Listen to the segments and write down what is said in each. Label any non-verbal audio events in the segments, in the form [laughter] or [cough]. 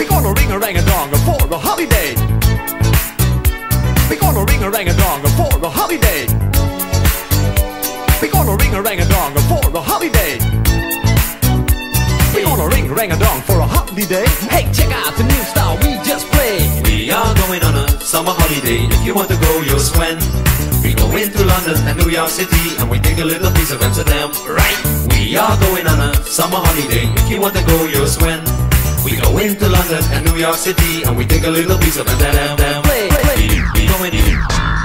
We're gonna ring a rang a dong for a holiday. We're gonna ring a rang a dong for a holiday. We're gonna ring a rang a dong for a holiday. We're gonna ring a rang a dong for a holiday. Hey, check out the new style we just played. We are going on a summer holiday. If you want to go, you'll swim. We go into London and New York City and we take a little piece of Amsterdam, right? We are going on a summer holiday. If you want to go, you'll swim. We go into London and New York City and we take a little piece of Amsterdam. We, going in,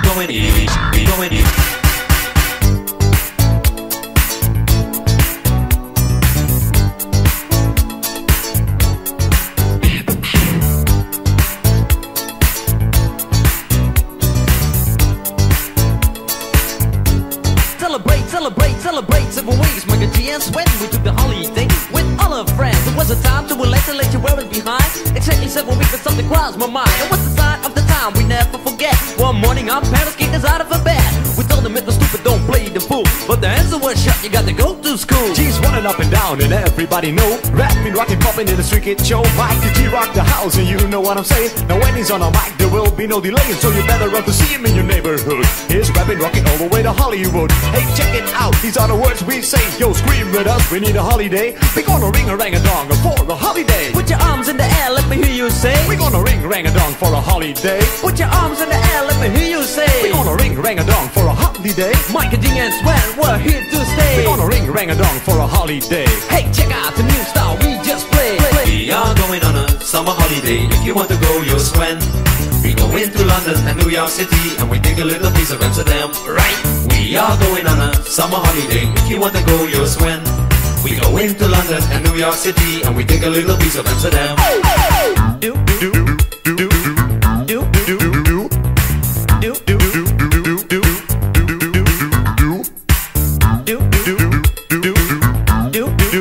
going in, we going in. Celebrate, celebrate, celebrate seven weeks. Miker G and Sven, we took the Seven weeks, but something crossed my mind. And what's the sign of the time we never forget. One morning, parents kicked us out of a bed. We told them it was stupid, don't play the fool. But the answer shut, you got to go to school. G's running up and down, and everybody know. Rapping, rocking, popping in the street kid show. Mike G rock the house, and you know what I'm saying. Now when he's on a mic, there will be no delay, so you better run to see him in your neighborhood. He's rapping, rocking all the way to Hollywood. Hey, check it out, these are the words we say. Yo, scream with us, we need a holiday. We gonna ring a rang a dong for a holiday. Put your arms in the air, let me hear you say. We gonna ring a rang a dong for a holiday. Put your arms in the air, let me hear you say. We gonna ring a rang a dong for a holiday. Mike Ding and Sven, we're here to stay. We gonna ring a rang a dong for a holiday. Hey, check out the new style we just played. We are going on a summer holiday. If you want to go, you'll swim. We go into London and New York City and we take a little piece of Amsterdam, right? We are going on a summer holiday. If you want to go, you'll swim. We go into London and New York City and we take a little piece of Amsterdam. Do, do, do, do, do,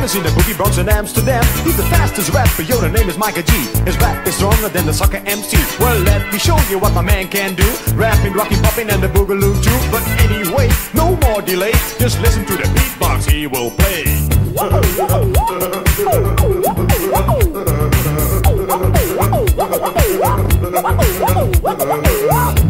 Famous in the boogie Bronx and Amsterdam. He's the fastest rapper, yo, the name is Miker G. His rap is stronger than the soccer MC Well, let me show you what my man can do. Rapping, rocky, popping, and the boogaloo too. But anyway, no more delay. Just listen to the beatbox. He will play [laughs]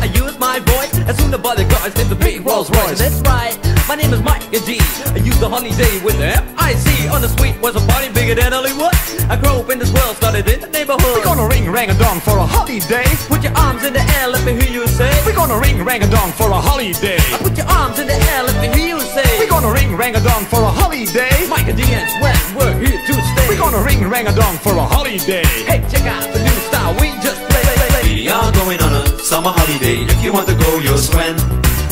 I use my voice As soon as the bodyguards did the big Rolls Royce. That's right, my name is Mike and G I used the holiday with the F-I-C On the suite was a party bigger than Hollywood. I grew up in this world, started in the neighborhood. We're gonna ring rang a dong for a holiday. Put your arms in the air, let me hear you say. We're gonna ring rang a dong for a holiday. Put your arms in the air, let me hear you say. We're gonna ring rang a dong for a holiday. Mike and D and Sven, we're here to stay. We're gonna ring rang a dong for a holiday. Hey, check out the new style we just played We are going on a summer holiday. If you want to go, you'll swim.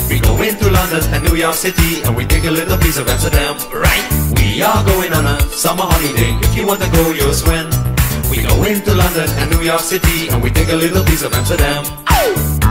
We go into London and New York City and we take a little piece of Amsterdam, right? We are going on a summer holiday. If you want to go, you'll swim. We go into London and New York City and we take a little piece of Amsterdam. do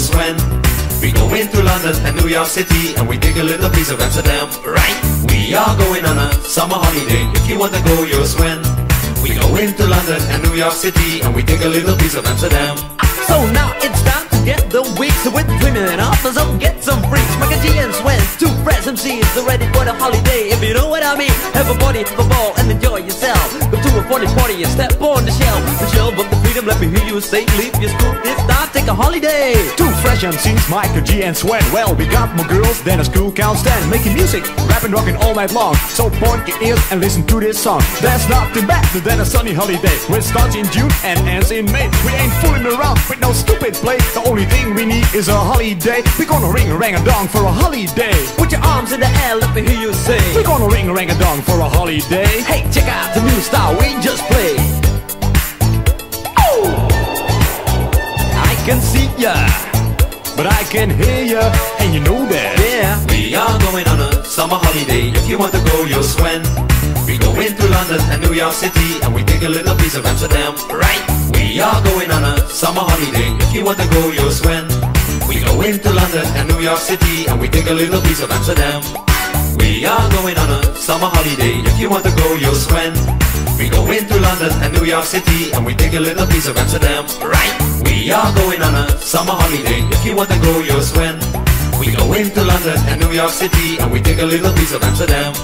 to go. We go into London and New York City and we take a little piece of Amsterdam, right? We are going on a summer holiday. If you want to go, you'll swim. We go into London and New York City and we take a little piece of Amsterdam. So now it's time to get the weeks with women and offers so get some freaks. Mike G and Sven, two fresh MCs, are ready for the holiday. If you know what I mean, have a ball, and enjoy yourself. Go to a funny party and step on the shelf. Michelle, but the freedom, let me hear you say, leave your school this time, take a holiday. Two fresh MCs, Miker G and Sven. Well, we got more girls than a school can stand. Making music, rapping, rocking all night long. So point your ears and listen to this song. There's nothing better than a sunny holiday. Which starts in June and ends in May. We ain't fooling around with no stupid play. The only thing we need is a holiday. We're gonna ring a rang a dong for a holiday. Put your arms in the air, let me hear you say. We're gonna ring a rang a dong for a holiday. Hey, check out the new style we just played. Can see ya. But I can hear ya, and you know that. Yeah. We are going on a summer holiday. If you want to go, you'll swim. We go into London and New York City and we take a little piece of Amsterdam, right? We are going on a summer holiday. If you want to go, you'll swim. We go into London and New York City and we take a little piece of Amsterdam. We are going on a summer holiday. If you want to go, you'll swim. We go into London and New York City and we take a little piece of Amsterdam, right? We are going on a summer holiday. If you want to go, you'll swim. We go into London and New York City and we take a little piece of Amsterdam.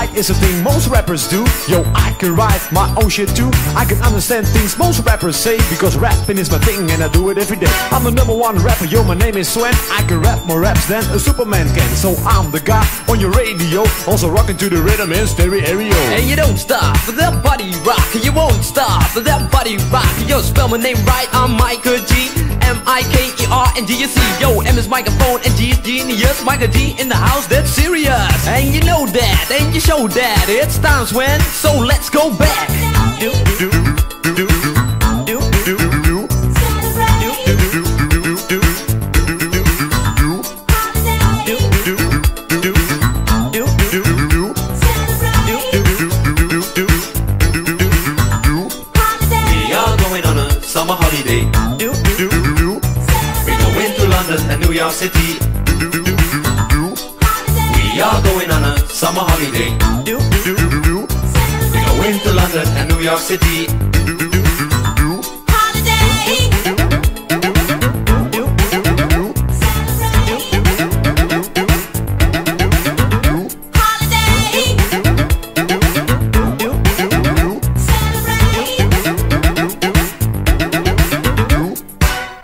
Bike is a thing most rappers do. Yo, I can write my own shit too. I can understand things most rappers say because rapping is my thing and I do it every day. I'm the number one rapper, yo, my name is Sven. I can rap more raps than a Superman can. So I'm the guy on your radio, also rocking to the rhythm in stereo. And you don't stop that body rock. You won't stop that body rock. Yo, spell my name right. I'm Miker G. M I K E R N G U C. Yo, M is microphone and G is genius. Miker G in the house, that's serious. And you know that, and you show that. It's times when, so let's go back. Going summer holiday. We go into London and New York City. We are going on a summer holiday. We go into London and New York City.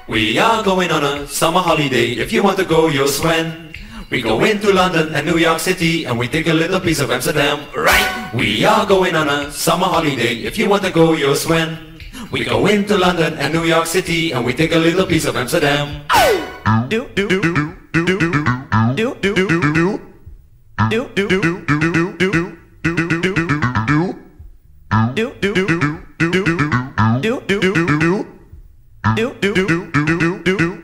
We are going on a summer holiday. If you want to go, you'll swim. We go into London and New York City and we take a little piece of Amsterdam, right? We are going on a summer holiday. If you want to go, you'll swim. We go into London and New York City and we take a little piece of Amsterdam. Do, do, do, do, do, do, do, do, do, do, do, do, do, do, do, do, do, do, do, do,